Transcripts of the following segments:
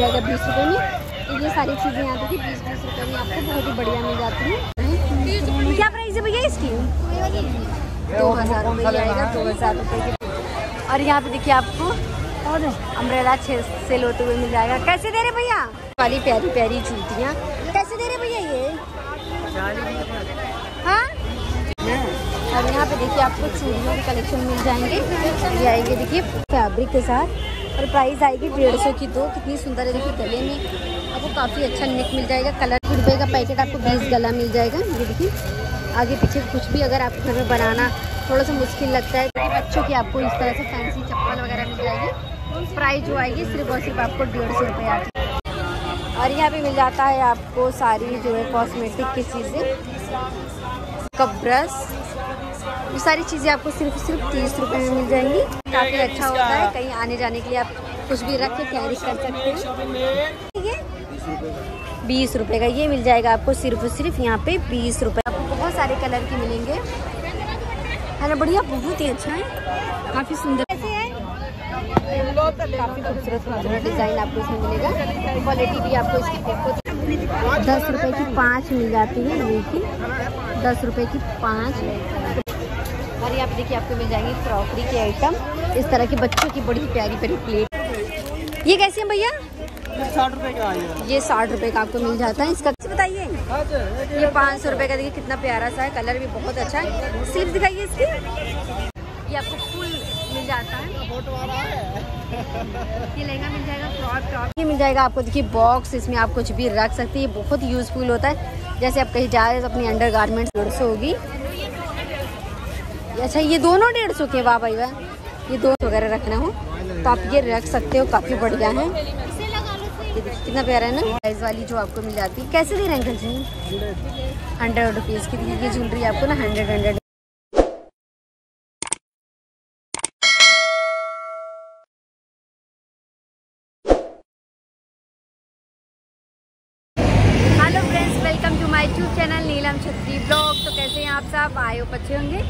जाएगा बीस रुपये में तो ये सारी चीज़ें यहाँ देखिए बीस बीस रुपये में आपको बहुत ही बढ़िया मिल जाती हैं। क्या प्राइस है भैया इसकी? दो हज़ार रुपये आएगा, दो हज़ार रुपये की। और यहाँ पे देखिए आपको और अम्ब्रेला छः सेल होते हुए मिल जाएगा। कैसे दे रहे भैया? वाली प्यारी प्यारी जूतियाँ। कैसे दे रहे भैया ये? हाँ? और यहाँ पे देखिए आपको चूड़ियों के कलेक्शन मिल जाएँगे। ये आएँगे देखिए फैब्रिक के साथ। और प्राइस आएगी डेढ़ सौ की दो, कितनी सुंदर है, देखिए, गले में आपको काफ़ी अच्छा नेक मिल जाएगा कलर रुपये का पैकेट आपको बीस गला मिल जाएगा। ये देखिए, आगे पीछे कुछ भी अगर आपको घर में बनाना थोड़ा सा मुश्किल लगता है तो बच्चों की आपको इस तरह से फैंसी चप्पल वगैरह मिल जाएगी। प्राइस जो आएगी, सिर्फ़ और सिर्फ़ आपको डेढ़ सौ रुपये आती और यहाँ पे मिल जाता है आपको सारी जो है कॉस्मेटिक की चीज़ें कप ब्रश ये सारी चीज़ें आपको सिर्फ़ सिर्फ़ तीस रुपये में मिल जाएँगी। काफ़ी अच्छा होता है, कहीं आने जाने के लिए आप कुछ भी रख के कैरी कर सकते हैं। ठीक है बीस रुपये का ये मिल जाएगा आपको सिर्फ़ सिर्फ़ यहाँ पे बीस रुपए। आपको बहुत सारे कलर के मिलेंगे। ना बढ़िया, बहुत ही अच्छा है। काफ़ी सुंदर। काफ़ी खूबसूरत खूबसूरत डिज़ाइन आपको इसमें मिलेगा। क्वालिटी भी आपको इसकी देखो दस रुपए की पाँच मिल जाती है, ये की दस रुपए की पाँच। और यहाँ पे देखिए आपको मिल जाएँगी क्रॉकरी के आइटम। इस तरह के बच्चों की बड़ी प्यारी प्यारी प्लेट ये कैसे है भैया? साठ रुपए का ये साठ रुपए का आपको मिल जाता है। इसका बताइए? ये पाँच सौ रुपए का देखिए कितना प्यारा सा है। कलर भी बहुत अच्छा है। स्लीव दिखाइए इसकी। ये आपको फुल मिल जाता है। ये लहंगा मिल जाएगा क्रॉप टॉप ये मिल जाएगा आपको देखिए बॉक्स इसमें आप कुछ भी रख सकते हैं। ये बहुत यूजफुल होता है। जैसे आप कहीं जा रहे हैं तो अपनी अंडर गारमेंट्स डेढ़ अच्छा ये दोनों डेढ़ सौ के, वाह भाई, वाह। ये दो सौ वगैरह रखना हो तो आप ये रख सकते हो, काफ़ी बढ़िया है। कितना प्यारा है ना प्राइस वाली जो आपको मिल जाती है। कैसे दे रहे हैं अंकल जी? हंड्रेड रुपीज़ की ये ज्वेलरी आपको ना hundred hundred hello friends welcome to my YouTube channel Neelam Chhatri blog तो कैसे हैं आप सब? आए हो अच्छे होंगे?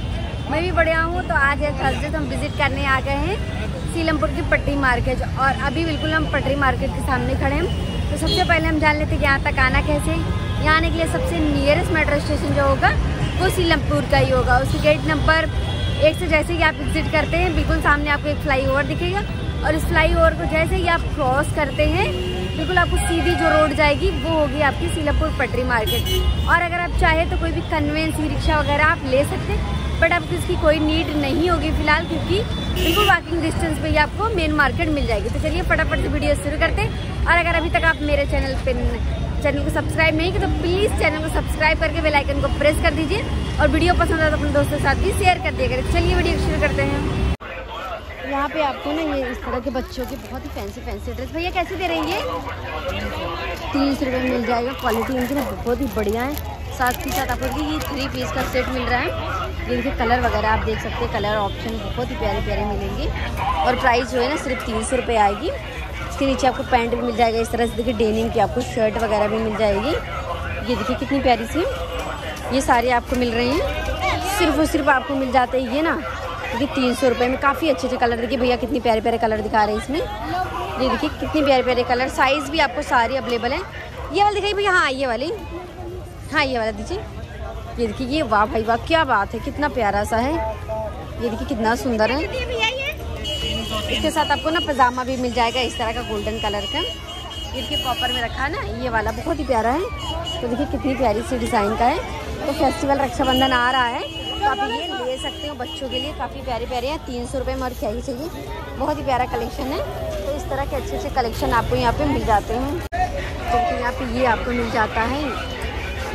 मैं भी बढ़िया हूँ तो आज है थर्सडे तो हम विज़िट करने आ गए हैं सीलमपुर की पटरी मार्केट। और अभी बिल्कुल हम पटरी मार्केट के सामने खड़े हैं। तो सबसे पहले हम जान लेते हैं कि यहाँ तक आना कैसे यहाँ आने के लिए सबसे नियरेस्ट मेट्रो स्टेशन जो होगा, वो सीलमपुर का ही होगा। उसकी गेट नंबर एक से जैसे ही आप विज़िट करते हैं, बिल्कुल सामने आपको एक फ्लाई दिखेगा। और इस फ्लाई को जैसे ही आप क्रॉस करते हैं बिल्कुल आपको सीधी जो रोड जाएगी, वो होगी आपकी सीलापुर पटरी मार्केट। और अगर आप चाहे तो कोई भी कन्वेंस ई रिक्शा वगैरह आप ले सकते हैं बट आपको इसकी कोई नीड नहीं होगी फ़िलहाल, क्योंकि बिल्कुल वॉकिंग डिस्टेंस पे ही आपको मेन मार्केट मिल जाएगी। तो चलिए फटाफट से वीडियो शुरू करते हैं। और अगर अभी तक आप मेरे चैनल पे चैनल को सब्सक्राइब नहीं किया तो प्लीज़ चैनल को सब्सक्राइब करके बेल आइकन को प्रेस कर दीजिए और वीडियो पसंद आए तो अपने दोस्तों के साथ भी शेयर कर दिया करें। चलिए वीडियो शुरू करते हैं। यहाँ पे आपको ना ये इस तरह के बच्चों के बहुत ही फैंसी फैंसी ड्रेस भैया, कैसे दे रहे हैं ये? तीस रुपये मिल जाएगा। क्वालिटी इनकी ना बहुत ही बढ़िया है। साथ ही साथ आपको ये थ्री पीस का सेट मिल रहा है। जिनके कलर वगैरह आप देख सकते हैं। कलर ऑप्शन बहुत ही प्यारे प्यारे मिलेंगे। और प्राइस जो है ना सिर्फ़ तीन सौ रुपये आएगी। इसके नीचे आपको पैंट भी मिल जाएगा। इस तरह से देखिए डेनिम की आपको शर्ट वगैरह भी मिल जाएगी। ये देखिए कितनी प्यारी सी। ये सारे आपको मिल रही हैं। सिर्फ़ और सिर्फ़ आपको मिल जाते हैं ये ना। देखिए, तीन सौ रुपये में काफ़ी अच्छे अच्छे कलर, देखिए भैया कितनी प्यारे प्यारे कलर दिखा रहे हैं इसमें। ये देखिए, कितनी प्यारे प्यारे कलर साइज़ भी आपको सारी अवेलेबल है। ये वाली दिखाई भैया हाँ ये वाली। हाँ ये वाला दीजिए। ये देखिए, ये वाह भाई वाह, क्या बात है, कितना प्यारा सा है। ये देखिए, कितना सुंदर है। इसके साथ आपको ना पजामा भी मिल जाएगा, इस तरह का गोल्डन कलर का। ये देखिए कॉपर में रखा ना, ये वाला बहुत ही प्यारा है। तो देखिए, कितनी प्यारी सी डिज़ाइन का है। तो फेस्टिवल रक्षाबंधन आ रहा है। तो आप ये ले सकते हो बच्चों के लिए। काफ़ी प्यारे प्यारे हैं। तीन सौ रुपये में और क्या ही चाहिए। बहुत ही प्यारा कलेक्शन है। तो इस तरह के अच्छे अच्छे कलेक्शन आपको यहाँ पे मिल जाते हैं। क्योंकि यहाँ पे ये आपको मिल जाता है।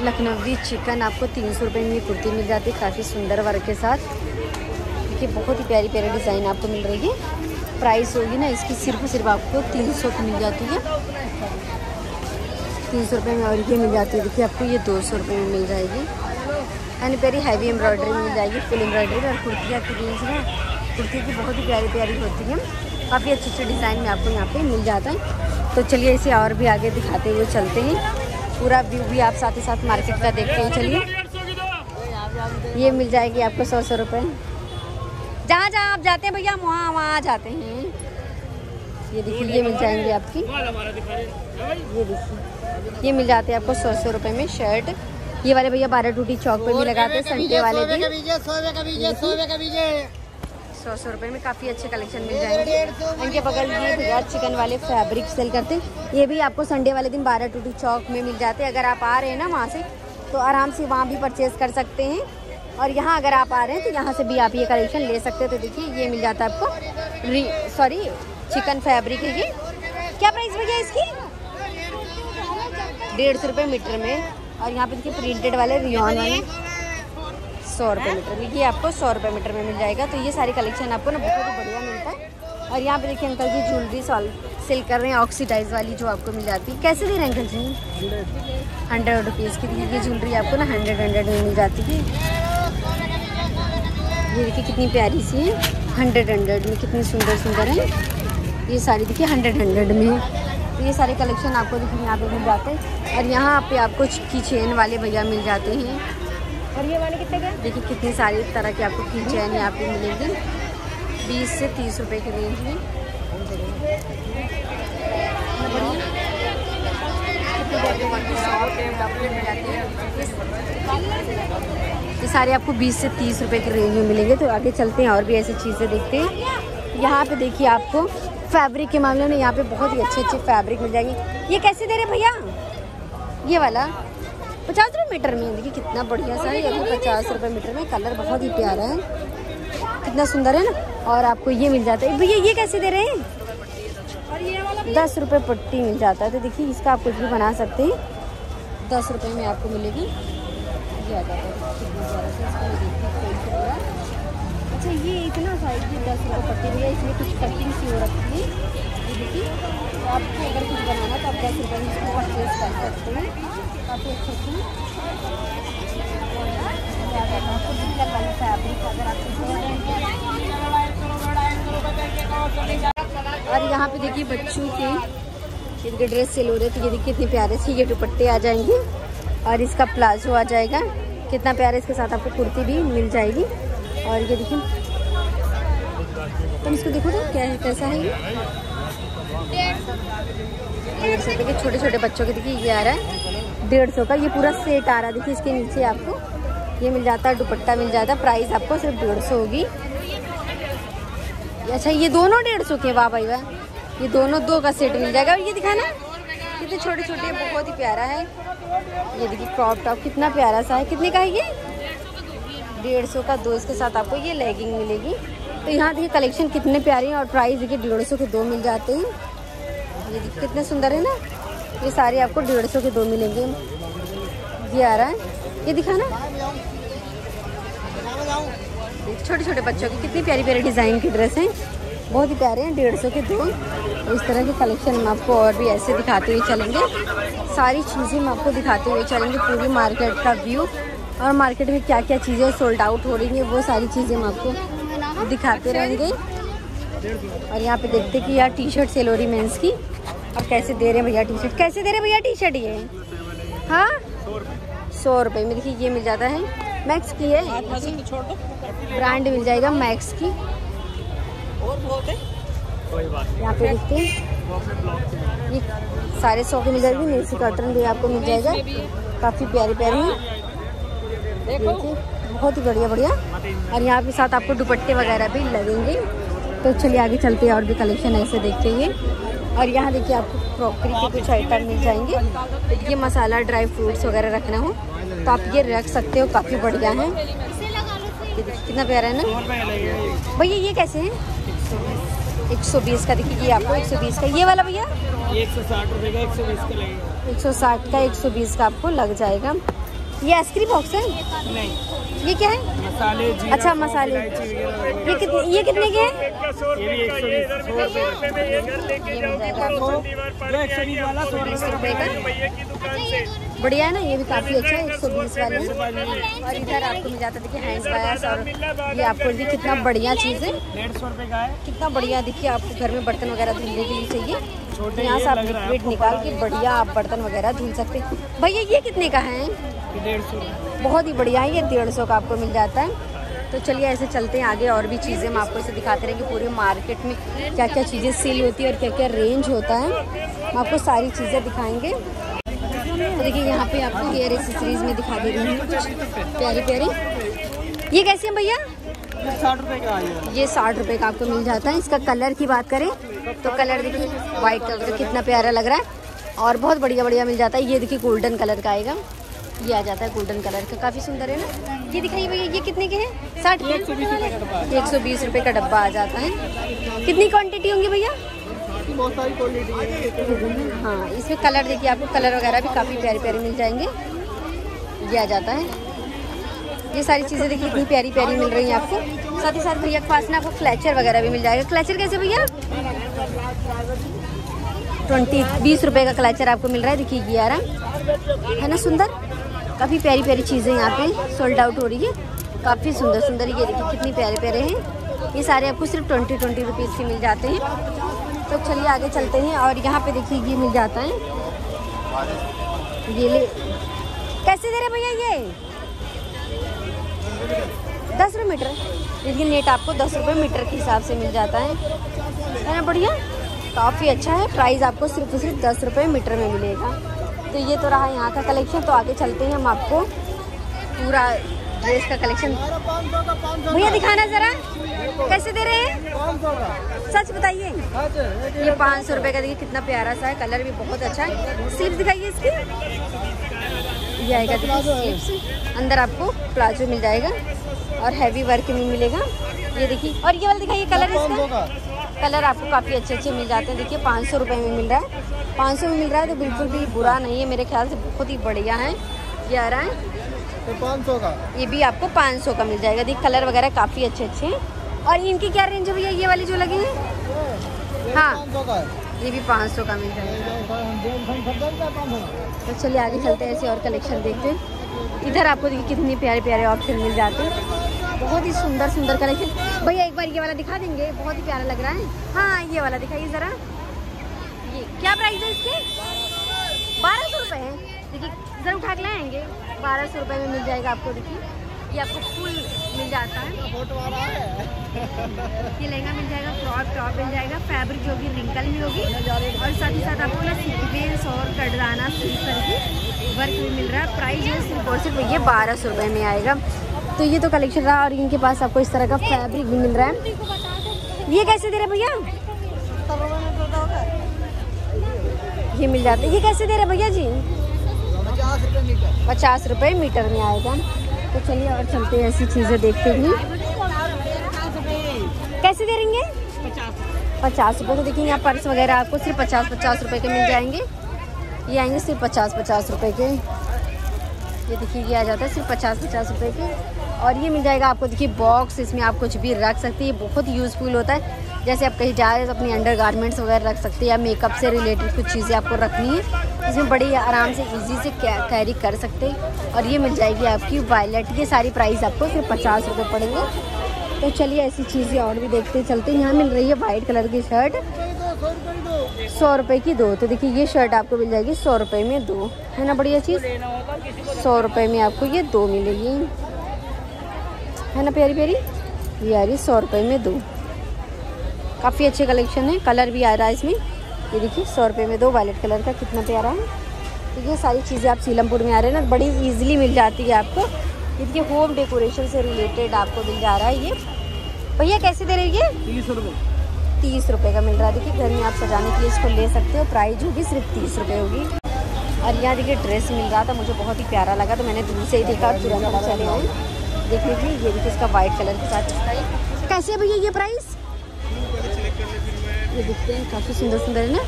लखनवी चिकन आपको तीन सौ रुपये में कुर्ती मिल जाती है। काफ़ी सुंदर वर्क के साथ। देखिए, बहुत ही प्यारी प्यारी डिज़ाइन आपको मिल रही है। प्राइस होगी ना, इसकी सिर्फ़ सिर्फ़ आपको तीन सौ की मिल जाती है। तीन सौ रुपये में और ये मिल जाती है। देखिए, आपको ये दो सौ रुपये में मिल जाएगी। यानी प्यारी हैवी एम्ब्रॉयडरी मिल जाएगी फुल एम्ब्रॉयडरी और कुर्तियाँ की रेंज ना, कुर्ती की बहुत ही प्यारी प्यारी होती है। काफ़ी अच्छे अच्छे डिज़ाइन में आपको यहाँ पे मिल जाता है। तो चलिए इसे और भी आगे दिखाते हुए चलते हैं। पूरा व्यू भी आप साथ ही साथ मार्केट का देखते हैं, चलिए। ये मिल जाएगी आपको सौ सौ रुपये जहाँ जहाँ आप जाते हैं भैया हम वहाँ वहाँ जाते हैं। ये देखिए, ये मिल जाएँगे आपकी। ये देखिए, ये मिल जाते हैं आपको सौ सौ रुपये में शर्ट ये वाले भैया बारह टूटी चौक पे भी लगाते हैं संडे वाले दिन। सौ सौ रुपये में काफ़ी अच्छे कलेक्शन मिल जाएँगे। इनके बगल ये भैया चिकन वाले फैब्रिक सेल करते हैं। ये भी आपको संडे वाले दिन बारह टूटी चौक में मिल जाते हैं। अगर आप आ रहे हैं ना वहाँ से तो आराम से वहाँ भी परचेज कर सकते हैं। और यहाँ अगर आप आ रहे हैं तो यहाँ से भी आप ये कलेक्शन ले सकते हैं। तो देखिए ये मिल जाता है आपको। सॉरी चिकन फैब्रिक है ये। क्या प्राइस भैया इसकी? डेढ़ सौ रुपये मीटर में। और यहाँ पे देखिए प्रिंटेड वाले रियॉन वाले। सौ रुपये मीटर। ये आपको सौ रुपये मीटर में मिल जाएगा। तो ये सारी कलेक्शन आपको ना बहुत ही बढ़िया मिलता है। और यहाँ पे देखिए uncle ji jewellery sale sale कर रहे हैं ऑक्सीडाइज वाली जो आपको मिल जाती है। कैसे दे रहे हैं अंकल जी? हंड्रेड रुपीज़ की। ये ज्वेलरी आपको ना हंड्रेड हंड्रेड में मिल जाती है। ये देखिए कितनी प्यारी सी है। हंड्रेड हंड्रेड में कितनी सुंदर सुंदर है। ये साड़ी देखिए हंड्रेड हंड्रेड में। तो ये सारे कलेक्शन आपको देखिए यहाँ पे मिल जाते हैं। और यहाँ पे आपको की चेन वाले भैया मिल जाते हैं। और ये वाले कितने के देखिए कितनी सारी तरह के आपको की। चेन यहाँ पे मिलेंगी। बीस से तीस रुपए के रेंज में। ये सारे आपको 20 से 30 रुपए के रेंज में मिलेंगे। तो आगे चलते हैं और भी ऐसी चीज़ें देखते हैं। यहाँ पे देखिए आपको फैब्रिक के मामले में यहाँ पे बहुत ही अच्छे अच्छे फैब्रिक मिल जाएँगे। ये कैसे दे रहे भैया? ये वाला। पचास रुपये मीटर में। देखिए कितना बढ़िया सा है। ये भी पचास रुपये मीटर में। कलर बहुत ही प्यारा है। कितना सुंदर है ना। और आपको ये मिल जाता है। भैया ये कैसे दे रहे हैं? दस रुपये पट्टी मिल जाता है। तो देखिए इसका आप कुछ भी बना सकते हैं। दस रुपये में आपको मिलेगी। ये आ जाता है। अच्छा ये इतना साइज़ की दस रुपये पट्टी भैया, इसमें कुछ कटिंग सी हो रखी है। ये देखिए तो आपको अगर कुछ बनाना तो आप दस रुपये में इसको परचेज कर सकते हैं। काफ़ी अच्छी अच्छी आपको और यहाँ पे देखिए बच्चों के, इनके ड्रेस सेल हो रहे थे ये देखिए कितने प्यारे से ये दुपट्टे आ जाएँगे। और इसका प्लाजो आ जाएगा। कितना प्यारा, इसके साथ आपको कुर्ती भी मिल जाएगी। और ये देखिए तुम इसको देखो तो क्या है, कैसा है ये? सौ के छोटे छोटे बच्चों के देखिए, ये आ रहा है। डेढ़ सौ का, ये पूरा सेट आ रहा है। देखिए, इसके नीचे आपको ये मिल जाता है, दुपट्टा मिल जाता है, प्राइस आपको सिर्फ़ डेढ़ सौ होगी। अच्छा ये दोनों डेढ़ सौ के वाह भाई, वाह। ये दोनों दो का सेट मिल जाएगा। और ये दिखाना कितने छोटे छोटे बहुत ही प्यारा है। ये देखिए, क्रॉप टॉप कितना प्यारा सा है। कितने का है ये? डेढ़ सौ का, दो इसके साथ आपको ये लेगिंग मिलेगी। तो यहाँ देखिए कलेक्शन कितने प्यारे हैं और प्राइस देखिए डेढ़ सौ के दो मिल जाते हैं। ये देखिए कितने सुंदर है ना? ये सारे आपको डेढ़ सौ के दो मिलेंगे। ये आ रहा है। ये दिखाना छोटे छोटे बच्चों की कितनी प्यारी प्यारी डिज़ाइन की ड्रेस हैं। बहुत ही प्यारे हैं, डेढ़ सौ के दो। इस तरह के कलेक्शन हम आपको और भी ऐसे दिखाते हुए चलेंगे। सारी चीज़ें हम आपको दिखाते हुए चलेंगे, पूरी मार्केट का व्यू। और मार्केट में क्या क्या चीज़ें सोल्ड आउट हो रही हैं, वो सारी चीज़ें हम आपको दिखाते रहेंगे। और यहाँ पे देखते कि यार टी शर्ट सेल हो रही मेन्स की। अब कैसे दे रहे हैं भैया टी शर्ट कैसे दे रहे हैं भैया टी शर्ट ये? हाँ? सौ रुपये में। देखिए ये मिल जाता है। मैक्स की है। ब्रांड मिल जाएगा मैक्स की। यहाँ पे देखते हैं। ये सारे सौ के मिल जाएगी। मेसी कॉटन भी आपको मिल जाएगा। काफ़ी प्यारे प्यारे हैं देखिए। बहुत ही बढ़िया बढ़िया। और यहाँ पे साथ आपको दुपट्टे वगैरह भी लगेंगे। तो चलिए आगे चलते हैं और भी कलेक्शन ऐसे देखते हैं। और यहाँ देखिए आपको क्रॉकरी के कुछ आइटम मिल जाएँगे। ये मसाला ड्राई फ्रूट्स वगैरह रखना हो तो आप ये रख सकते हो, काफ़ी बढ़िया है। कितना प्यारा है ना? भैया, ये कैसे है? एक सौ बीस का देखिए, ये आपको एक सौ बीस का। ये वाला भैया? एक सौ साठ का, एक सौ बीस का लगेगा एक सौ साठ का एक सौ बीस का आपको लग जाएगा। ये आइसक्रीम बॉक्स है? नहीं। ये क्या है? मसाले अच्छा मसाले। ये कितने ये कितने के हैं? ये भी एक सौ बीस। सौ रुपये ये मिल जाएगा आपको जो एक सौ बीस वाला सौ बीस रुपये रुपए का? बढ़िया है ना ये भी काफ़ी अच्छा है एक सौ बीस वाले। और इधर आपको मिल जाता देखिए हैंड वायर्स और ये आपको देखिए कितना बढ़िया चीज़ है। डेढ़ सौ रुपये का है। कितना बढ़िया देखिए आपको घर में बर्तन वगैरह धुलने के लिए चाहिए। यहाँ से आप लिक्विड निकाल के बढ़िया आप बर्तन वगैरह धुल सकते हैं। भैया ये कितने का है? डेढ़ सौ। बहुत ही बढ़िया है ये डेढ़ सौ का आपको मिल जाता है। तो चलिए ऐसे चलते हैं आगे और भी चीज़ें हम आपको इसे दिखाते रहेंगे पूरे मार्केट में क्या क्या चीज़ें सेल होती है और क्या क्या रेंज होता है। हम आपको सारी चीज़ें दिखाएँगे। तो देखिए यहाँ पे आपको हेयर एसेसरीज में दिखा दे रही हूँ। कुछ प्यारी प्यारी। ये कैसे हैं भैया? साठ रुपए का ये साठ रुपये का आपको मिल जाता है। इसका कलर की बात करें तो कलर देखिए वाइट कलर कितना प्यारा लग रहा है। और बहुत बढ़िया बढ़िया मिल जाता है। ये देखिए गोल्डन कलर का आएगा। ये आ जाता है गोल्डन कलर का। काफ़ी सुंदर है ना? ये दिखाइए भैया, ये कितने के हैं? साठ एक सौ बीस रुपये का डब्बा आ जाता है। कितनी क्वांटिटी होंगी भैया? बहुत सारी हाँ इसमें कलर देखिए, आपको कलर वगैरह भी काफ़ी प्यारे प्यारे मिल जाएँगे। ये आ जाता है। ये सारी चीज़ें देखिए, इतनी प्यारी प्यारी मिल रही हैं आपको। साथ ही साथ भैया पास ना आपको क्लैचर वगैरह भी मिल जाएगा। क्लैचर कैसे भैया? ट्वेंटी, बीस रुपए का क्लैचर आपको मिल रहा है। देखिए, ये आ रहा है ना सुंदर? काफ़ी प्यारी प्यारी चीज़ें यहाँ पे सोल्ड आउट हो रही है। काफ़ी सुंदर सुंदर ये देखिए, कितनी प्यारे प्यारे हैं। ये सारे आपको सिर्फ़ ट्वेंटी ट्वेंटी रुपीज़ के मिल जाते हैं। तो चलिए आगे चलते हैं और यहाँ पे देखिए ये मिल जाता है। ये ले। कैसे दे रहे भैया ये? दस रुपये मीटर। लेकिन नेट आपको दस रुपये मीटर के हिसाब से मिल जाता है। है ना बढ़िया? काफ़ी अच्छा है। प्राइस आपको सिर्फ़ सिर्फ़ दस रुपये मीटर में मिलेगा। तो ये तो रहा यहाँ का कलेक्शन तो आगे चलते हैं हम आपको। पूरा ड्रेस का कलेक्शन भैया दिखाना ज़रा, कैसे दे रहे हैं? सच बताइए। ये पाँच सौ रुपये का देखिए, कितना प्यारा सा है कलर भी बहुत अच्छा है। स्लीव्स दिखाइए इसकी। ये आएगा अंदर आपको प्लाजो मिल जाएगा और हैवी वर्क में मिलेगा। ये देखिए, और ये वाला दिखाइए कलर इसका। कलर आपको काफ़ी अच्छे अच्छे मिल जाते हैं। देखिए पाँच सौ रुपये में मिल रहा है। पाँच सौ में मिल रहा है तो बिल्कुल भी बुरा नहीं है। मेरे ख्याल से बहुत ही बढ़िया है। ये आ रहा है। तो पाँच सौ का? ये भी आपको 500 का मिल जाएगा। देखिए कलर वगैरह काफ़ी अच्छे अच्छे हैं। और इनकी क्या रेंज है भैया? ये वाली जो लगे हैं? हाँ। पाँच सौ ये भी 500 का मिल जाएगा। तो चलिए आगे चलते हैं। ऐसे और कलेक्शन देखते हैं। इधर आपको देखिए कितने प्यारे प्यारे ऑप्शन मिल जाते हैं। बहुत ही सुंदर सुंदर कलेक्शन भैया एक बार ये वाला दिखा देंगे। बहुत ही प्यारा लग रहा है। हाँ ये वाला दिखाइए ज़रा। ये क्या प्राइस है इसके? बारह सौ रुपये है। देखिए ज़रा उठा के लाएँगे बारह सौ रुपये में मिल जाएगा आपको देखिए। ये आपको फुल मिल जाता है। ये लहंगा मिल जाएगा फ्रॉक टॉप मिल जाएगा फैब्रिक जो होगी रिंकल में होगी। और साथ ही साथ आपको ना सीक्वेंस और कटदाना स्लीपर की वर्क भी मिल रहा है। प्राइस है सिर्फ़ और सिर्फ़ ये बारह सौ रुपये में आएगा। तो ये तो कलेक्शन रहा और इनके पास आपको इस तरह का फैब्रिक भी मिल रहा है। ये कैसे दे रहे भैया? ये मिल जाता है। ये कैसे दे रहे भैया जी? पचास रुपये मीटर में आएगा। तो चलिए और चलते हैं, ऐसी चीज़ें देखते हैं। कैसे दे रही रहेंगे पचास रुपये तो देखिए, यहाँ पर्स वगैरह आपको सिर्फ़ पचास पचास रुपये के मिल जाएँगे। ये आएँगे सिर्फ़ पचास पचास रुपये के। ये देखिए, ये आ जाता है सिर्फ़ पचास पचास रुपये के। और ये मिल जाएगा आपको, देखिए बॉक्स इसमें आप कुछ भी रख सकते हैं। बहुत यूज़फुल होता है। जैसे आप कहीं जा रहे हैं तो अपनी अंडर गारमेंट्स वगैरह रख सकते हैं या मेकअप से रिलेटेड कुछ चीज़ें आपको रखनी है। इसमें बड़ी आराम से इजी से कैरी कर सकते हैं। और ये मिल जाएगी आपकी वायलेट ये सारी प्राइस आपको सिर्फ़ पचास रुपये पड़ेंगे। तो चलिए, ऐसी चीज़ें और भी देखते चलते यहाँ मिल रही है वाइट कलर की शर्ट सौ रुपये की दो तो देखिए ये शर्ट आपको मिल जाएगी सौ रुपये में दो। है ना बढ़िया चीज़? सौ रुपये में आपको ये दो मिलेगी। है ना प्यारी प्यारी? ये आ रही सौ रुपये में दो। काफ़ी अच्छे कलेक्शन है। कलर भी आ रहा है इसमें। ये देखिए सौ रुपये में दो। वायलेट कलर का कितना प्यारा है। तो ये सारी चीज़ें आप सीलमपुर में आ रहे हैं ना बड़ी इजीली मिल जाती है आपको। देखिए होम डेकोरेशन से रिलेटेड आपको मिल जा रहा है ये। भैया कैसे दे रही है तीस रुपये तीस रुपये का मिल रहा है। देखिए घर में आप सजाने के लिए इसको ले सकते हो। प्राइस होगी सिर्फ़ तीस रुपये होगी। और यहाँ देखिए ड्रेस मिल रहा था। मुझे बहुत ही प्यारा लगा। तो मैंने दूर से ही देखा तुरंत चले आए। देख लीजिए ये देखिए इसका वाइट कलर के साथ कैसे है भैया ये प्राइस ये दिखते हैं काफ़ी सुंदर सुंदर है ना?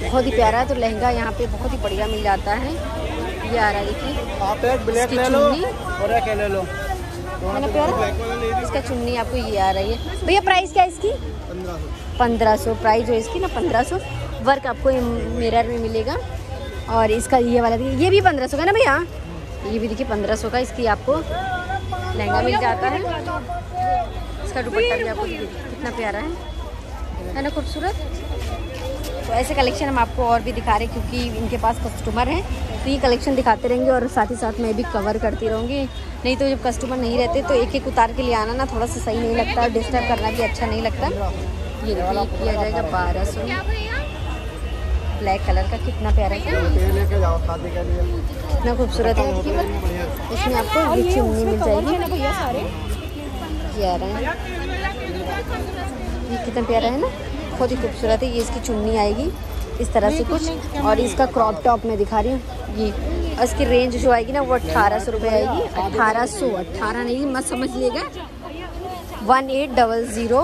बहुत ही प्यारा है। तो लहंगा यहाँ पे बहुत ही बढ़िया मिल जाता है। ये आ रहा है देखिए। आप एक ब्लैक ले लो और एक ले लो। है ना प्यारा इसका चुन्नी आपको ये आ रही है। भैया प्राइस क्या है इसकी? पंद्रह सौ प्राइस जो इसकी ना, पंद्रह सौ। वर्क आपको मिरर में मिलेगा। और इसका ये वाला देखिए ये भी पंद्रह सौ का ना भैया? ये भी देखिए, पंद्रह सौ का इसकी आपको लहंगा मिल जाता है। इसका दुपट्टा भी आपको कितना प्यारा है। है ना, खूबसूरत? तो ऐसे कलेक्शन हम आपको और भी दिखा रहे हैं क्योंकि इनके पास कस्टमर हैं। तो ये कलेक्शन दिखाते रहेंगे और साथ ही साथ मैं भी कवर करती रहूँगी। नहीं तो जब कस्टमर नहीं रहते तो एक एक उतार के लिए आना ना थोड़ा सा सही नहीं लगता। और डिस्टर्ब करना भी अच्छा नहीं लगता। ये देखिए किया जाएगा बारह सौ। ब्लैक कलर का कितना प्यारा है। तेल लेके जाओ शादी के लिए। कितना खूबसूरत है इसमें आपको ये चुन्नी मिल जाएगी। ये आ रहा है ये कितना प्यारा है ना? बहुत ही खूबसूरत है। ये इसकी चुन्नी आएगी इस तरह से कुछ। और इसका क्रॉप टॉप मैं दिखा रही हूँ। ये और इसकी रेंज जो आएगी ना वो अट्ठारह सौ रुपये आएगी। अट्ठारह सौ अट्ठारह नहीं मत समझ लीजिएगा वन एट डबल ज़ीरो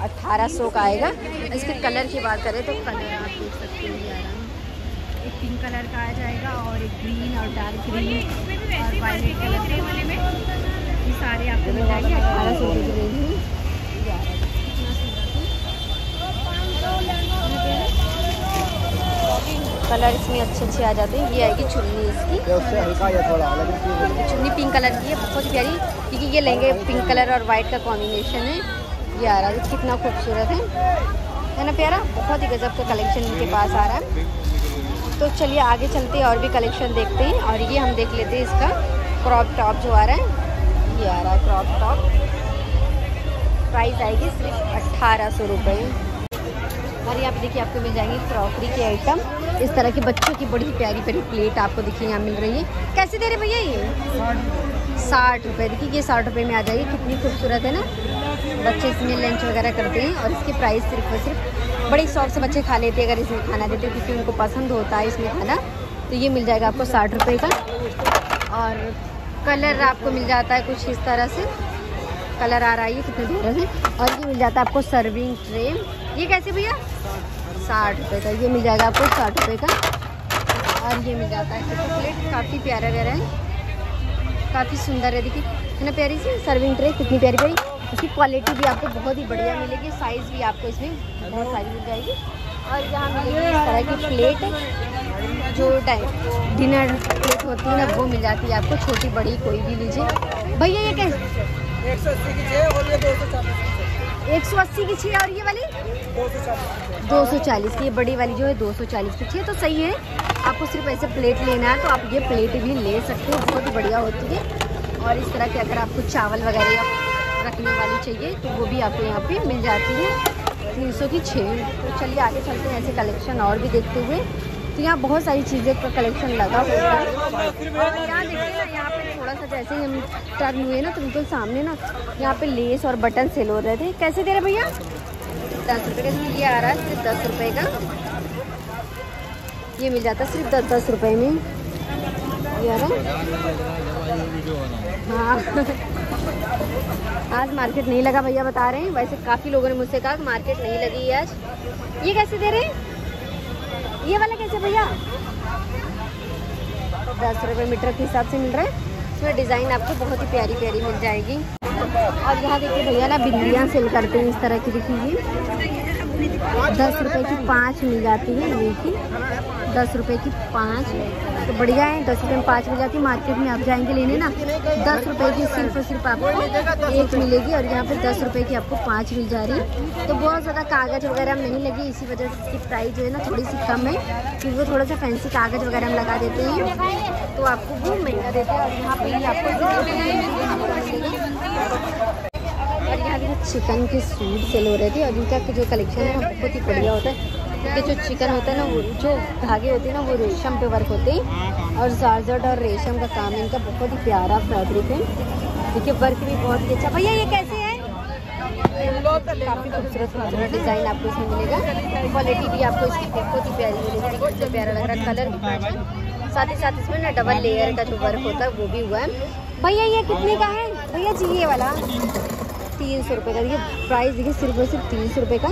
अट्ठारह सौ का आएगा। इसके कलर की बात करें तो कलर आप देख सकते हैं एक पिंक कलर का आ जाएगा और एक ग्रीन और डार्क ग्रीन और वायलेट कलर के। वाले में ये सारे आपको मिल जाएँगे। अठारह सौ रुपये की रेंज में ये आ रहा है कलर इसमें अच्छे अच्छे आ जाते हैं। ये आएगी चुन्नी इसकी। चुन्नी पिंक कलर की है बहुत प्यारी। क्योंकि ये लहंगे पिंक कलर और वाइट का कॉम्बिनेशन है। ये आ रहा है कितना खूबसूरत है। है ना प्यारा? बहुत ही गजब का कलेक्शन इनके पास आ रहा है। तो चलिए आगे चलते हैं और भी कलेक्शन देखते हैं। और ये हम देख लेते हैं इसका क्रॉप टॉप जो आ रहा है। ये आ रहा है क्रॉप टॉप प्राइस आएगी सिर्फ़ अट्ठारह सौ रुपये और यहाँ पे देखिए आपको मिल जाएँगे क्रॉकरी के आइटम इस तरह के बच्चों की बड़ी प्यारी प्यारी प्लेट आपको देखिए यहाँ मिल रही है। कैसे दे रहे भैया ये? साठ रुपये देखिए ये साठ रुपये में आ जाएगी। कितनी खूबसूरत है ना? बच्चे इसमें लंच वगैरह करते हैं और इसकी प्राइस सिर्फ़ और सिर्फ़ बड़े शौक से बच्चे खा लेते हैं। अगर इसमें खाना देते हैं, क्योंकि उनको पसंद होता है इसमें खाना तो ये मिल जाएगा आपको साठ रुपये का। और कलर आपको मिल जाता है कुछ इस तरह से। कलर आ रहा है कितने दूर है? और ये मिल जाता है आपको सर्विंग ट्रे ये कैसे भैया? साठ रुपये का, ये मिल जाएगा आपको साठ रुपये का। और ये मिल जाता है प्लेट काफ़ी प्यारा प्यारा है। काफ़ी सुंदर है, देखिए है ना प्यारी सी सर्विंग ट्रे कितनी प्यारी प्यारी। इसकी क्वालिटी भी आपको बहुत ही बढ़िया मिलेगी साइज़ भी आपको इसमें बहुत सारी मिल जाएगी। और यहाँ मिलेगी इस तरह की प्लेट जो टाइम डिनर प्लेट होती है ना, वो मिल जाती है आपको, छोटी, बड़ी, कोई भी लीजिए। भैया, ये कैसे एक सौ अस्सी की और ये दो सौ चालीस एक सौ अस्सी की छः और ये वाली? दो सौ चालीस की, ये बड़ी वाली जो है दो सौ चालीस की छः तो सही है। आपको सिर्फ़ ऐसे प्लेट लेना है तो आप ये प्लेट भी ले सकते हो, बहुत बढ़िया होती है। और इस तरह के अगर आपको चावल वगैरह रखने वाली चाहिए तो वो भी आपको यहाँ पे मिल जाती है, तीन सौ की छः तो चलिए आगे चलते हैं, ऐसे कलेक्शन और भी देखते हुए। तो यहाँ बहुत सारी चीज़ें का कलेक्शन लगा हुआ है। और यहाँ देखिए यहाँ पे थोड़ा सा जैसे ही हम टर्न हुए ना तो बिल्कुल सामने ना यहाँ पे लेस और बटन सेल हो रहे थे। कैसे दे रहे भैया? दस रुपये का ये आ रहा है, सिर्फ़ दस रुपये का। ये मिल जाता सिर्फ़ दस दस रुपये में। ये हाँ। आज मार्केट नहीं लगा भैया, बता रहे हैं। वैसे काफ़ी लोगों ने मुझसे कहा कि मार्केट नहीं लगी आज। ये कैसे दे रहे हैं? ये वाला कैसे भैया? दस रुपये मीटर के हिसाब से मिल रहा है। इसमें डिज़ाइन आपको बहुत ही प्यारी प्यारी मिल जाएगी। और यहाँ देखिए भैया ना बिंदियाँ सेल करते हैं इस तरह की, देखिए दस रुपए की पाँच मिल जाती है ये की दस रुपए की पाँच। तो बढ़िया है, दस रुपए में पाँच मिल जाती है। मार्केट में आप जाएँगे लेने ना, दस रुपए की सिर्फ़ और सिर्फ़ आपको एक मिलेगी और यहाँ पे दस रुपए की आपको पाँच मिल जा रही है। तो बहुत ज़्यादा कागज़ वगैरह नहीं लगी, इसी वजह से इसकी प्राइस जो है ना थोड़ी सी कम है, क्योंकि वो थोड़ा सा फैंसी कागज़ वगैरह हम लगा देते हैं। तो आपको वो महँगा देते हैं और यहाँ पे ही आपको और यहाँ चिकन के सूट सेल हो रहे थे और इनका जो कलेक्शन है बहुत ही बढ़िया होता है। क्योंकि जो चिकन होता है ना, वो जो धागे होते हैं ना, वो रेशम पे वर्क होते हैं। और जारजट और रेशम का काम इनका बहुत ही प्यारा फैब्रिक है। देखिए वर्क भी बहुत ही अच्छा। भैया, ये कैसे है? काफ़ी खूबसूरत खूबसूरत डिज़ाइन आपको इसमें मिलेगा। क्वालिटी भी आपको इसकी बहुत ही प्यारी मिलेगी। बहुत प्यारा लग रहा है। कलर भी साथ ही साथ इसमें ना डबल लेयर का जो वर्क होता है, वो भी हुआ है। भैया, ये कितने का है? भैया चाहिए वाला। तीन सौ रुपये का। देखिए प्राइस देखिए, सिर्फ़ और सिर्फ़ तीन सौ रुपये का।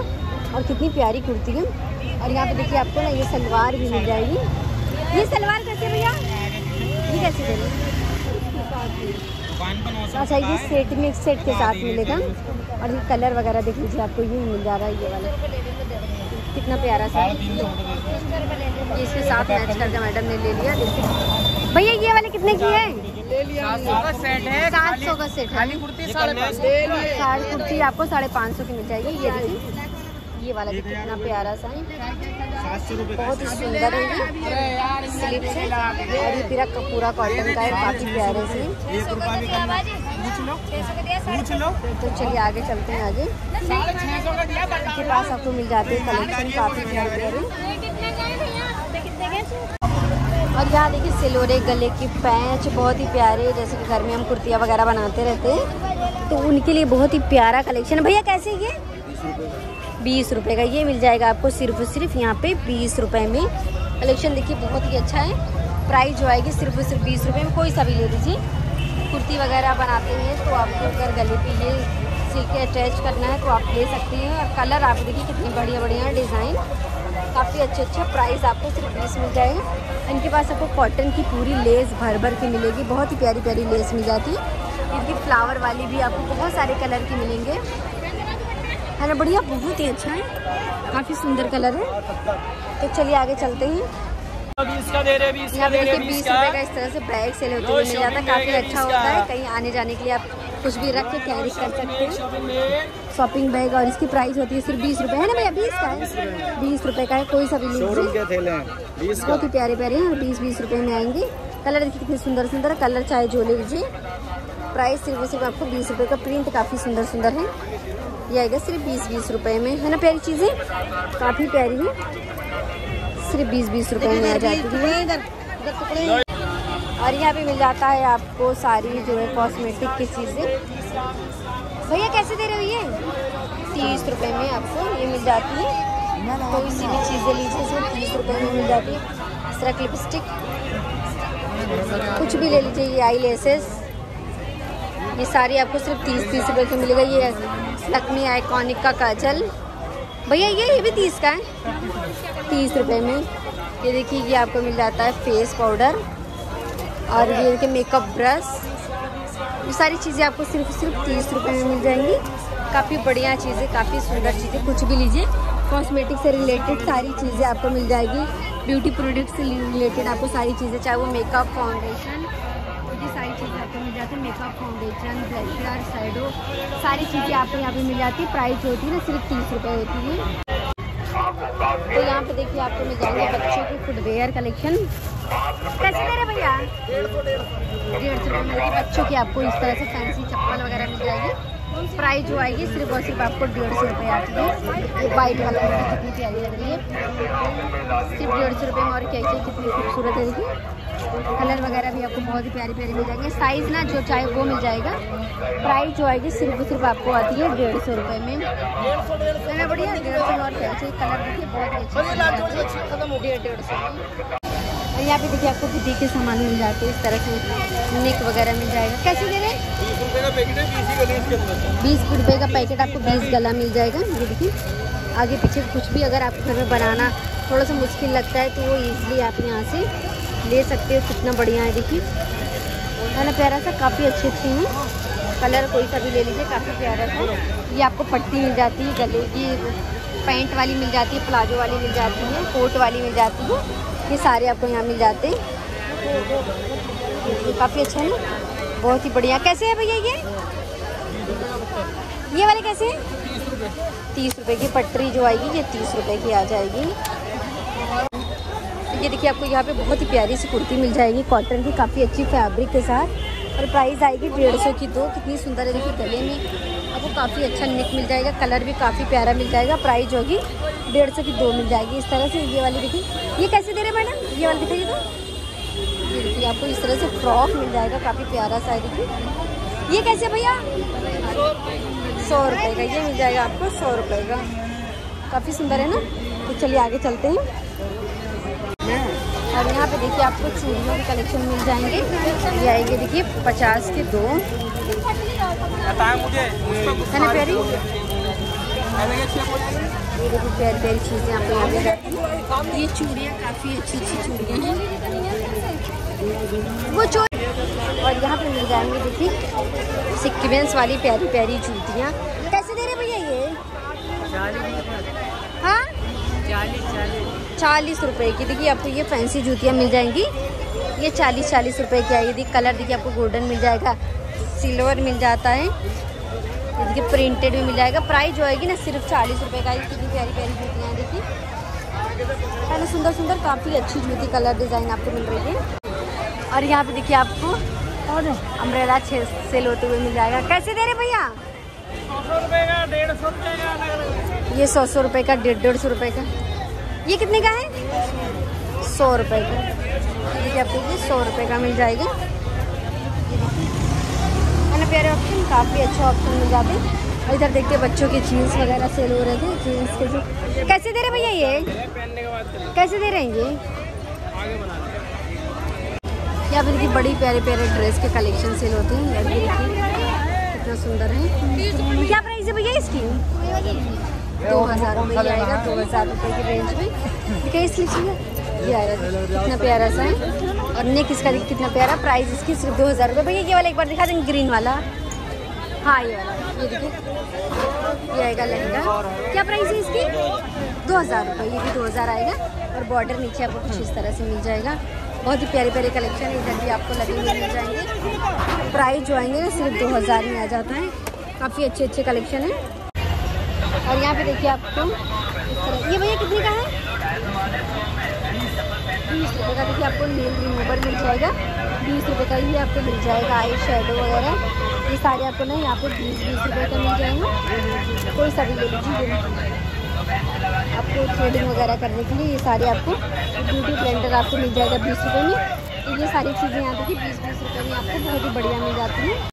और कितनी प्यारी कुर्ती है। और यहाँ पे देखिए आपको ना ये सलवार भी मिल जाएगी। ये सलवार कैसे भैया? ये कैसे दे अच्छा ये सेट में सेट के साथ मिलेगा। और ये कलर वगैरह देख लीजिए आपको ये मिल जा रहा है ये वाला। कितना प्यारा सा ये इसके साथ मैच करके मैडम ने ले लिया भैया ये वाले कितने की है? सात सौ का सेट है। साड़ी कुर्ती आपको साढ़े पाँच सौ की मिल जाएगी ये देखिए। ये वाला देखिए कितना प्यारा सा है। बहुत ही सुंदर है ये। और ये पूरा पूरा कॉटन का है काफ़ी प्यारे से। एक रुपया भी कम नहीं। पूछ लो। तो चलिए आगे चलते हैं आगे। का इनके पास आपको मिल जाते हैं कलेक्शन काफ़ी प्यारे प्यारे। और यहाँ देखिए सिलोरे गले के पैंच बहुत ही प्यारे जैसे कि घर में हम कुर्तियाँ वगैरह बनाते रहते हैं। तो उनके लिए बहुत ही प्यारा कलेक्शन है भैया कैसे ये? बीस रुपये का ये मिल जाएगा आपको सिर्फ़ सिर्फ़ यहाँ पे बीस रुपये में। कलेक्शन देखिए, बहुत ही अच्छा है। प्राइस जो आएगी सिर्फ़ सिर्फ़ बीस रुपये में, कोई सा भी ले लीजिए। कुर्ती वगैरह बनाते हैं तो आपको अगर गले पे ये सिल्क अटैच करना है तो आप ले सकते हैं। और कलर आप देखिए कितनी बढ़िया बढ़िया डिज़ाइन। काफ़ी अच्छे अच्छे प्राइस आपको सिर्फ़ बीस मिल जाएगा। इनके पास आपको कॉटन की पूरी लेस भर भर की मिलेगी। बहुत ही प्यारी प्यारी लेस मिल जाती है। इनकी फ्लावर वाली भी आपको बहुत सारे कलर की मिलेंगे। है ना बढ़िया बहुत ही अच्छा है। काफ़ी सुंदर कलर है। तो चलिए आगे चलते हैं। यहाँ पे देखिए बीस रुपए का इस तरह से बैग सेल होते हुए मिल जाता है काफ़ी अच्छा होता है। कहीं आने जाने के लिए आप कुछ भी रख के कैरी कर सकते हैं। शॉपिंग बैग और इसकी प्राइस होती है सिर्फ़ बीस रुपए। है ना भैया बीस का है? बीस रुपए का है कोई सा भी लीजिए। हैं बहुत ही प्यारे प्यारे हैं बीस बीस रुपए में आएँगे। कलर देखिए कितने सुंदर सुंदर कलर चाहे जो ले लीजिए। प्राइस सिर्फ़ सिर्फ़ आपको बीस रुपए का प्रिंट काफ़ी सुंदर सुंदर है। ये आएगा सिर्फ़ बीस बीस रुपए में। है ना प्यारी चीज़ें? काफ़ी प्यारी है। सिर्फ़ बीस बीस रुपए में आ जाती है। और यहाँ पे मिल जाता है आपको सारी जो है कॉस्मेटिक की चीज़ें। भैया कैसे दे रहे हो ये? तीस रुपए में आपको ये मिल जाती है। कोई सी भी चीज़ें लीजिए इसमें तीस रुपए में मिल जाती है। इस तरह लिपस्टिक कुछ भी ले लीजिए ये आई लेसेस ये सारी आपको सिर्फ़ तीस तीस रुपए की मिलेगा। ये लक्ष्मी आइकॉनिक का काजल। भैया, ये ये भी तीस का है? तीस रुपए में। ये देखिए, ये आपको मिल जाता है फेस पाउडर और ये देखिए मेकअप ब्रश ये सारी चीज़ें आपको सिर्फ़ सिर्फ़ तीस रुपए में मिल जाएँगी। काफ़ी बढ़िया चीज़ें, काफ़ी सुंदर चीज़ें, कुछ भी लीजिए। कॉस्मेटिक से रिलेटेड सारी चीज़ें आपको मिल जाएगी। ब्यूटी प्रोडक्ट से रिलेटेड आपको सारी चीज़ें, चाहे वो मेकअप फाउंडेशन ये सारी चीज़ें आपको मिल जाती हैं मेकअप फाउंडेशन ब्लशर साइडो सारी चीज़ें आपको यहाँ पे मिल जाती है। प्राइस होती है ना, सिर्फ़ तीस रुपये होती है। तो यहाँ पे देखिए आपको मिल जाएँगे बच्चों के फुटवेयर कलेक्शन कैसे दे रहे भैया? डेढ़ सौ रुपये बच्चों की आपको इस तरह से फैंसी चप्पल वगैरह मिल जाएगी। प्राइस जो आएगी सिर्फ़ और सिर्फ़ आपको डेढ़ सौ रुपये आती है। ये वाइट कलर में कितनी प्यारी लग रही है। सिर्फ़ डेढ़ सौ रुपये में और क्या क्या कितनी खूबसूरत है देखिए। कलर वगैरह भी आपको बहुत ही प्यारी प्यारी मिल जाएँगे। साइज़ ना जो चाहे वो मिल जाएगा। प्राइस जो आएगी सिर्फ़ और सिर्फ़ आपको आती है डेढ़ सौ रुपये में। है ना बढ़िया डेढ़ सौ में और क्या चाहिए? कलर देखिए बहुत ही अच्छे डेढ़ सौ। और यहाँ पे देखिए आपको बुद्धि के सामान मिल जाते हैं इस तरह के नेक वगैरह मिल जाएगा। कैसे दे रहे हैं? बीस रुपये का पैकेट आपको बीस गला मिल जाएगा, ये देखिए। आगे पीछे कुछ भी अगर आपको घर में बनाना थोड़ा सा मुश्किल लगता है तो वो ईजिली आप यहाँ से ले सकते हो, कितना बढ़िया है, देखिए। है ना प्यारा सा, काफ़ी अच्छे अच्छे हैं। कलर कोई सा भी ले लीजिए, काफ़ी प्यारा सा। ये आपको पट्टी मिल जाती है, गले की, पैंट वाली मिल जाती है, प्लाजो वाली मिल जाती है, कोट वाली मिल जाती है। ये सारे आपको यहाँ मिल जाते हैं। काफ़ी अच्छा है ना? बहुत ही बढ़िया। कैसे है भैया ये? ये वाले कैसे हैं? तीस रुपए की पटरी जो आएगी, ये तीस रुपए की आ जाएगी। ये देखिए, आपको यहाँ पे बहुत ही प्यारी सी कुर्ती मिल जाएगी कॉटन की, काफ़ी अच्छी फैब्रिक के साथ। और प्राइस आएगी डेढ़ सौ की दो, कितनी सुंदर है देखिए, गले में आपको काफ़ी अच्छा निक मिल जाएगा कलर भी काफ़ी प्यारा मिल जाएगा प्राइस होगी डेढ़ सौ की दो मिल जाएगी। इस तरह से ये वाली देखिए, ये कैसे दे रहे मैडम? ये वाली दिखाइए तो। देखिए आपको इस तरह से फ्रॉक मिल जाएगा काफ़ी प्यारा सा देखिए ये कैसे भैया? सौ रुपये का ये मिल जाएगा आपको सौ रुपये का। काफ़ी सुंदर है ना? तो चलिए आगे चलते हैं। और यहाँ पे देखिए आपको चूड़ियों के कलेक्शन मिल जाएँगे। ये आएँगे देखिए पचास के दो। मुझे है ना प्यारी? ये देखिए प्यारी प्यारी चीज़ें आपको यहाँ हैं। ये चूड़ियाँ काफ़ी अच्छी अच्छी चूड़ियाँ हैं। वो चूड़ी और यहाँ पे मिल जाएँगे देखिए सिक्वेंस वाली प्यारी प्यारी जूतियाँ। कैसे दे रहे भैया ये? हाँ? चालीस रुपए की। देखिए, आपको ये फैंसी जूतियाँ मिल जाएँगी। ये चालीस चालीस रुपए की आएगी देखिए कलर देखिए, आपको गोल्डन मिल जाएगा सिल्वर मिल जाता है। देखिए प्रिंटेड भी मिल जाएगा। प्राइस जो आएगी ना, सिर्फ़ चालीस रुपये का कितनी प्यारी प्यारी जूतियाँ देखिए। पहले सुंदर सुंदर काफ़ी अच्छी जूती कलर डिज़ाइन आपको मिल रही है। और यहाँ पे देखिए आपको अम्ब्रेला छः सेल होते हुए मिल जाएगा। कैसे दे रहे भैया? ये सौ सौ रुपये का डेढ़ डेढ़ सौ रुपये का। ये कितने का है? सौ रुपये का। देखिए आपको ये सौ रुपये का मिल जाएगा। मैंने प्यारे ऑप्शन काफ़ी अच्छा ऑप्शन मिल जाते। हैं और इधर देखते बच्चों के जीन्स वगैरह सेल हो रहे थे जीन्स के जो कैसे दे रहे भैया ये? कैसे दे रहे हैं ये? यहाँ फिर देखिए बड़ी प्यारे प्यारे ड्रेस के कलेक्शन सेल होते हैं। ये देखिए, कितना सुंदर है। क्या प्राइस है भैया इसकी? दो हज़ार रुपये आएगा, दो हज़ार रुपये की रेंज में। देखिए इस लीजिए ये आएगा कितना प्यारा सा है। और नेक इसका कितना प्यारा प्राइस इसकी, सिर्फ़ दो हज़ार रुपये। भैया ये वाला एक बार दिखा देंगे ग्रीन वाला। हाँ ये वाला। ये देखिए, ये आएगा लहंगा। क्या प्राइस है इसकी? दो हज़ार रुपये, ये भी दो हज़ार आएगा। और बॉर्डर नीचे आपको कुछ इस तरह से मिल जाएगा। बहुत ही प्यारे प्यारे कलेक्शन इधर भी आपको लगे हुए मिल जाएँगे। प्राइस जो आएँगे सिर्फ़ दो हज़ार में आ जाता है। काफ़ी अच्छे अच्छे कलेक्शन है। और यहाँ पे देखिए आपको तरह ये भैया कितने का है? बीस रुपये का देखिए आपको नील रिमूवर मिल जाएगा। बीस रुपये का ही आपको मिल जाएगा आई शेडो वगैरह। ये सारे आपको ना यहाँ पे बीस बीस रुपये का मिल जाएँगे। कोई सा भी ले लीजिए। आपको थ्रेडिंग वगैरह करने के लिए ये सारे आपको ब्यूटी ब्लेंडर आपको मिल जाएगा बीस रुपये में। तो ये सारी चीज़ें यहाँ देखिए बीस बीस रुपये में आपको बहुत ही बढ़िया मिल जाती हैं।